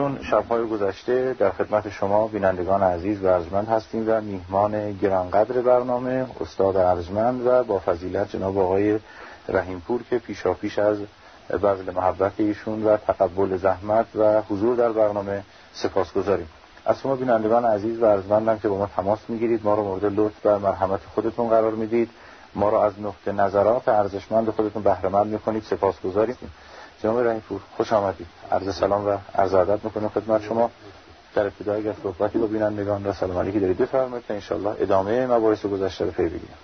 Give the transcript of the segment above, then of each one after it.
چون شبهای گذشته در خدمت شما بینندگان عزیز و ارجمند هستیم و میهمان گرانقدر برنامه استاد ارجمند و با فضیلت جناب آقای رحیمپور که پیشا پیش از بذل محبت ایشون و تقبل زحمت و حضور در برنامه سپاس گذاریم از شما بینندگان عزیز و ارجمندم که با ما تماس می‌گیرید ما رو مورد لطف و مرحمت خودتون قرار می‌دید. ما رو از نقطه نظرات ارزشمند خودتون بهره مند می‌کنید. سپاس گذاریم جناب رحیم خوش آمدید. عرض سلام و عرض ادب می‌کنم خدمت شما. در ابتدا اگر صحبتی با بینندگان و سلام علیکی دارید بفرمایید تا انشالله ادامه مباحث گذشته رو پی بگیریم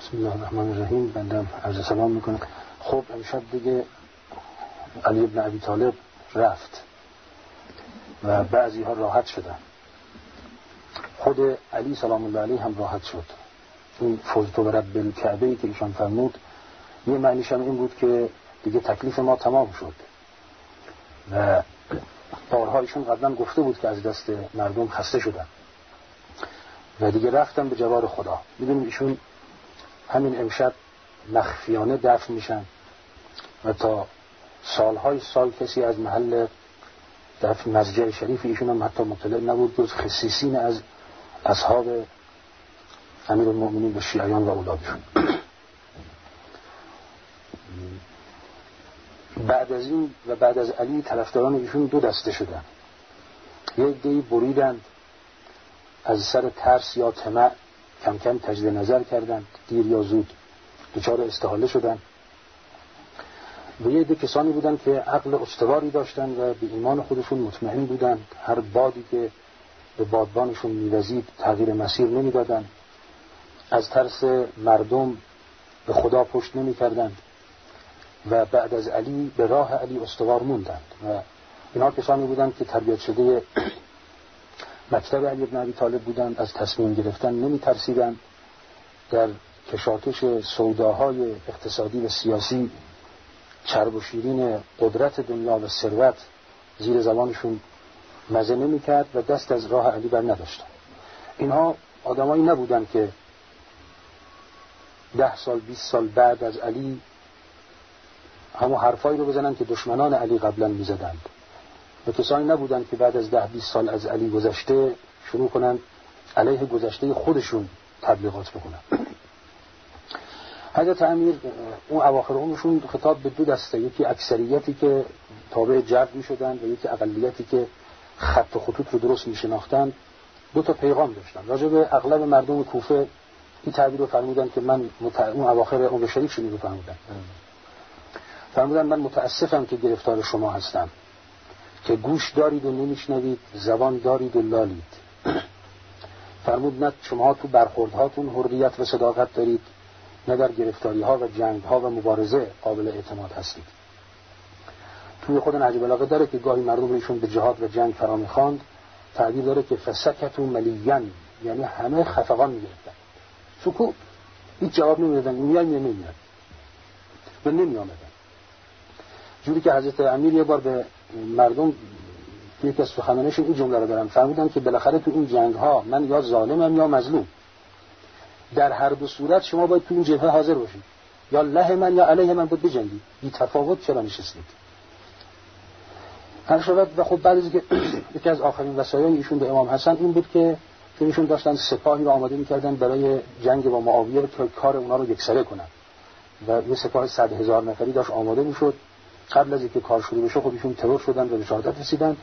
بسم الله الرحمن الرحیم. بندم عرض سلام می‌کنم. خب امشب دیگه علی ابن ابی طالب رفت و بعضی ها راحت شدن. خود علی سلام الله علیه هم راحت شد. این فوزت و رب الکعبه ای که ایشان فرمود یه معنیش هم این بود که دیگه تکلیف ما تمام شد. و بارها ایشون قبلا گفته بود که از دست مردم خسته شدن. و دیگه رفتن به جوار خدا. می‌دونیم ایشون همین امشب مخفیانه دفن میشن و تا سالهای سال کسی از محل دفن مسجد شریف ایشون هم حتی مطلع نبود جز خصیصین از اصحاب امیر المؤمنین و شیعیان و اولادشون. بعد از این و بعد از علی طرفداران ایشون دو دسته شدن. یک دی بریدند از سر ترس یا طمع کم کم تجدید نظر کردند دیر یا زود دچار استحاله شدن. و یه عده کسانی بودن که عقل استواری داشتن و به ایمان خودشون مطمئن بودن هر بادی که به بادبانشون میوزید تغییر مسیر نمی‌دادند. از ترس مردم به خدا پشت نمی‌کردند. و بعد از علی به راه علی استوار موندند و اینا کسانی بودند که تربیت شده مکتب علی ابن عبی طالب بودند از تصمیم گرفتن نمی ترسیدند در کشاکش سوداهای اقتصادی و سیاسی چرب و شیرین قدرت دنیا و ثروت زیر زبانشون مزه نمی کرد و دست از راه علی بر نداشتن. اینها آدمایی نبودند که ده سال بیست سال بعد از علی همون حرفایی رو بزنن که دشمنان علی قبلا می‌زدند. و کسانی نبودند که بعد از ده بیست سال از علی گذشته شروع کنند علیه گذشته خودشون تبلیغات بکنن. حضرت امیر اون اواخر اونشون خطاب به دو دسته یکی اکثریتی که تابع جبر می شدن و یکی اقلیتی که خط و خطوط رو درست می شناختن دو تا پیغام داشتن. راجع به اغلب مردم کوفه این تعبیر رو فرمودن که من مت... اون اواخر اون شریف شنید رو فرمودن. فرمودن من متاسفم که گرفتار شما هستم. که گوش دارید و نمیشنوید زبان دارید و لالید. فرمود نه شما تو برخوردهاتون حریت و صداقت دارید نه در گرفتاری ها و جنگ ها و مبارزه قابل اعتماد هستید. توی خود نهج بلاغه داره که گاهی مردم ایشون به جهاد و جنگ فرا می‌خواند تعبیر داره که فسکتو ملیان یعنی همه خفقان می‌گرفتن. سکوت. هیچ جواب نمی‌دادن. میاد یا نمیاد و نمی جوری که حضرت امیر یه بار به مردم یکی از سخنانشون این جمله رو دارن فرمودن که بالاخره تو این جنگ ها من یا ظالمم یا مظلوم. در هر دو صورت شما باید تو این جبهه حاضر باشید. یا له من یا علیه من بود بجنگید. بی تفاوت چرا نشستید؟ هر شود و خب بعد از که یکی از آخرین وسایل ایشون به امام حسن این بود که چون ایشون داشتن سپاهی رو آماده می‌کردن برای جنگ با معاویه که کار اونا رو یکسره کنن. و یه سپاه صد هزار نفری داشت آماده می‌شد. قبل از اینکه کار شروع بشه خب ایشون ترور شدن و به شهادت رسیدن.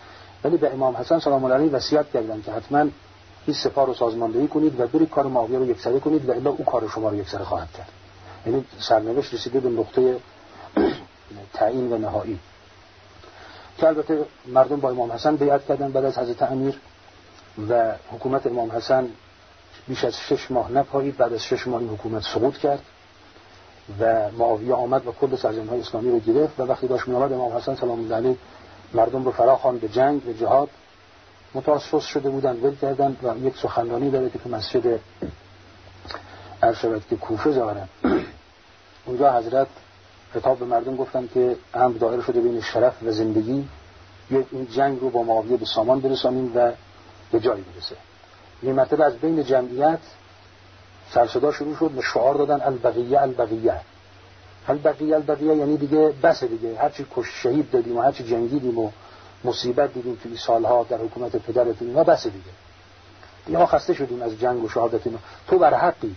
ولی به امام حسن سلام الله علیه وصیت کردن که حتما این سپاه رو سازماندهی کنید و برید کار معاویه رو یکسره کنید و الا او کار شما رو یکسره خواهد کرد. یعنی سرنوشت رسیده به نقطه تعیین و نهایی. که البته مردم با امام حسن بیعت کردن بعد از حضرت امیر و حکومت امام حسن بیش از شش ماه نپایید بعد از شش ماه حکومت سقوط کرد. و معاویه آمد و کل سرزمین های اسلامی رو گرفت و وقتی داشت میآمد امام حسن سلام الله علیه مردم رو فراخوان به جنگ و جهاد متاسس شده بودن ول کردن و یک سخنرانی داره که تو مسجد شود که کوفه ظاهرا. اونجا حضرت خطاب به مردم گفتن که هم دائر شده بین شرف و زندگی یک این جنگ رو با معاویه به سامان برسانیم و به جایی برسه. یه مرتبه از بین جمعیت سرصدا شروع شد و شعار دادن البقیه البقیه البقیه البقیه یعنی دیگه بس دیگه. هرچی کش شهید دادیم و هرچی جنگیدیم و مصیبت دیدیم توی سالها در حکومت پدرتون اینا بس دیگه. دیگه ما خسته شدیم از جنگ و شهادت اینا تو بر حقی.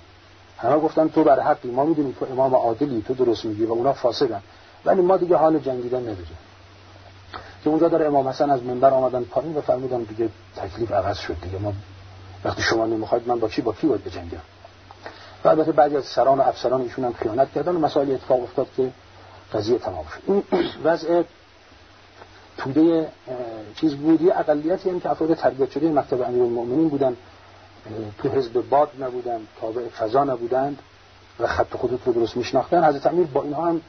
همه گفتن تو بر حقی. ما می‌دونیم تو امام عادلی تو درست میگی و اونا فاسدن. ولی ما دیگه حال جنگیدن نداریم. که اونجا داره امام حسن از منبر آمدن پایین و فرمودن دیگه تکلیف عوض شد دیگه. ما وقتی شما نمی‌خواید من با کی با کی باید بجنگم؟ و البته بعضی از سران و افسران ایشون هم خیانت کردن و مسائل اتفاق افتاد که قضیه تمام شد. این وضع توده چیز بودی اقلیتی هم که افراد تربیت شده مکتب امیرالمؤمنین بودن تو حزب باد نبودن تابع فضا نبودند و خط خطوط رو درست میشناختن. حضرت امیر با اینها هم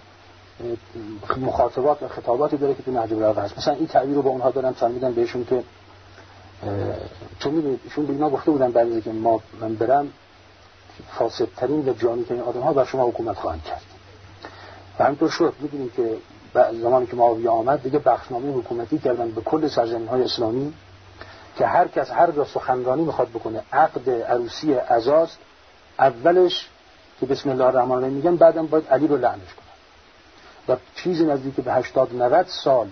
مخاطبات و خطاباتی داره که تو نهج البلاغه هست. مثلا این تعبیر رو با اونها دارن فرمودن بهشون که تو می‌دونید ایشون به اینا گفته بودن بعد که ما من برم فاسدترین و جانی ترین آدم ها بر شما حکومت خواهند کرد. و همینطور شد می‌دونیم که زمانی که معاویه آمد دیگه بخشنامه حکومتی کردن به کل سرزمین های اسلامی که هر کس هر جا سخنرانی می‌خواد بکنه عقد عروسی عزاست اولش که بسم الله الرحمن الرحیم میگن بعدم باید علی رو لعنش کنن. و چیزی نزدیک به 80 90 سال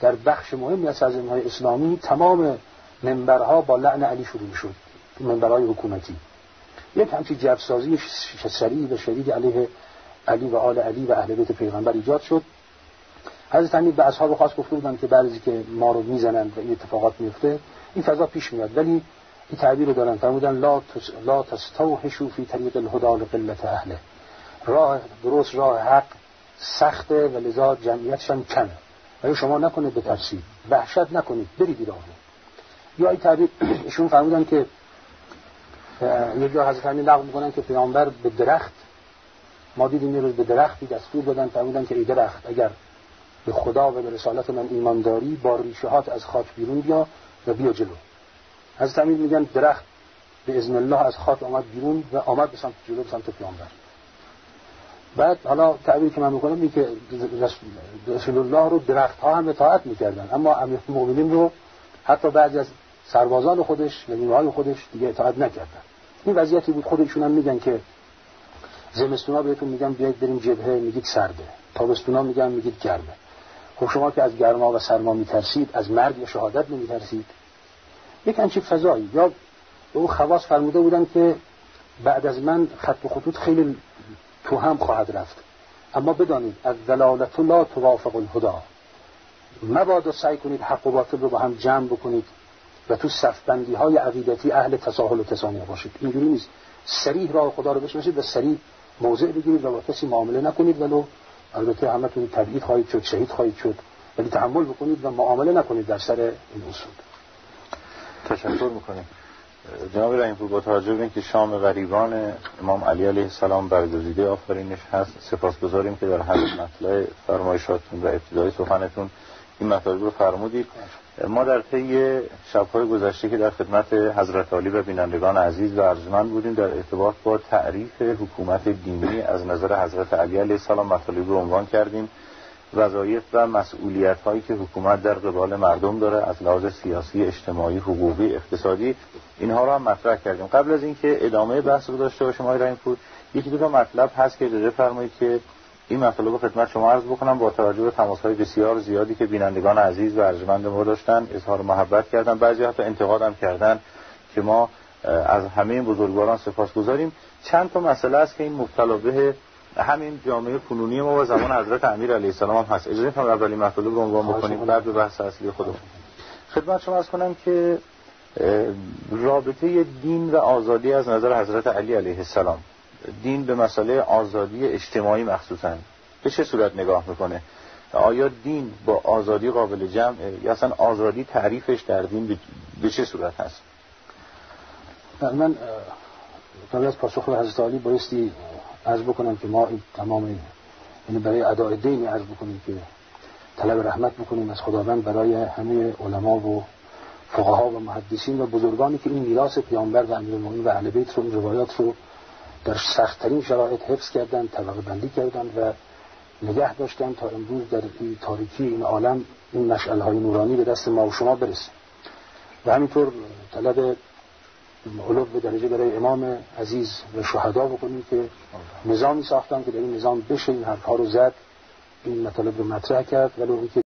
در بخش مهمی از سرزمین های اسلامی تمام منبرها با لعن علی شروع شد منبرهای حکومتی. یک همچی جفسازی سریع و شدید علیه علی و آل علی و اهل بیت پیغمبر ایجاد شد. حضرت امیر به اصحاب خاص گفته بودن که بعضی که ما رو می‌زنند و این اتفاقات میفته این فضا پیش میاد. ولی این تعبیر رو دارن. فرمودن لا تس... لا تستوحشوا فی طریق الهدا لقلت اهله. راه درست راه حق سخته و لذا جمعیتش هم کمه. ولی شما نکنید به تفسیر؟ وحشت نکنید. برید راه یا این تعبیر ایشون فرمودن که یک جا حضرت امیر نقل می‌کنن که پیامبر به درخت ما دیدیم یه روز به درختی دستور دادن فرمودن که ای درخت اگر به خدا و به رسالت من ایمان داری با ریشه هات از خاک بیرون بیا و بیا جلو. حضرت امیر میگن درخت به اذن الله از خاک آمد بیرون و آمد به سمت جلو به سمت پیامبر. بعد حالا تعبیری که من می‌کنم اینه که رسول الله رو درخت ها هم اطاعت می‌کردن اما امیر المؤمنین رو حتی بعضی از سربازان خودش و نیروهای خودش دیگه اطاعت نکردن. این وضعیتی بود خودشون هم میگن که زمستونا بهتون میگن بیاید بریم جبهه میگید سرده. تابستونا میگن میگید گرمه. خب شما که از گرما و سرما میترسید از مرگ یا شهادت نمیترسید. یک انچه فضایی. یا به او خواص فرموده بودن که بعد از من خط و خطوط خیلی تو هم خواهد رفت. اما بدانید از دلالت لا توافق الهدا مبادا سعی کنید حق و باطل رو با هم جمع بکنید. و تو صفبندی های عقیدتی اهل تساهل و تسانیه باشید. اینجوری نیست. سریح راه خدا رو بشناسید و سریح موضع بگیرید و با کسی معامله نکنید ولو البته همتون تبعید خواهید شد شهید خواهید شد ولی تحمل بکنید و معامله نکنید در سر این اصول. تشکر می‌کنیم. جناب رحیم با توجه به اینکه شام غریبان امام علی علیه السلام برگزیده آفرینش هست سپاسگزاریم که در هر مطلع فرمایشاتون و ابتدای سخنتون این مطالب رو فرمودید. ما در طی شبهای گذشته که در خدمت حضرت علی و بینندگان عزیز و ارجمند بودیم در ارتباط با تعریف حکومت دینی از نظر حضرت علی علیه السلام مطالب رو عنوان کردیم. وظایف و مسئولیت هایی که حکومت در قبال مردم داره از لحاظ سیاسی، اجتماعی، حقوقی، اقتصادی اینها رو هم مطرح کردیم. قبل از اینکه ادامه بحث رو داشته باشیم آقای رحیم یکی دو تا مطلب هست که اجازه فرمایید که این مطالب رو خدمت شما عرض بکنم با توجه به تماس های بسیار زیادی که بینندگان عزیز و ارجمند ما داشتن اظهار محبت کردن بعضی حتی انتقاد هم کردن که ما از همه بزرگواران سپاسگزاریم چند تا مسئله است که این مبتلا به همین جامعه فنونی ما و زمان حضرت امیر علیه السلام هم هست. اجازه کنم اولی مطلب رو عنوان بکنیم بعد به بحث اصلی خودمون خدمت شما از کنم که رابطه دین و آزادی از نظر حضرت علی علیه السلام. دین به مسئله آزادی اجتماعی مخصوصا به چه صورت نگاه می‌کنه؟ آیا دین با آزادی قابل جمع یا اصلا آزادی تعریفش در دین به چه صورت هست؟ من قبل از پاسخ به حضرت علی بایستی عرض بکنم که ما تمام یعنی برای اداء دینی عرض بکنیم که طلب رحمت بکنیم از خداوند برای همه علما و فقها و محدثین و بزرگانی که این میراث پیامبر و امیرالمومنین و اهل بیت رو این روایات رو در سختترین شرایط حفظ کردن طبقه بندی کردن و نگه داشتن تا امروز در این تاریکی این عالم این مشعل های نورانی به دست ما و شما برسه. و همینطور طلب علو به درجه برای امام عزیز و شهدا بکنیم که نظامی ساختن که در این نظام بشه این حرفها رو زد این مطالب رو مطرح کرد. ولی